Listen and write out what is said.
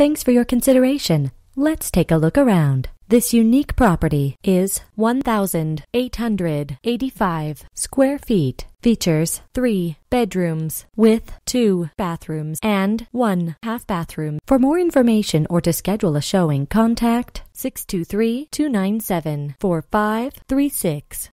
Thanks for your consideration. Let's take a look around. This unique property is 1,885 square feet. Features three bedrooms with two bathrooms and one half bathroom. For more information or to schedule a showing, contact 623 297 4536.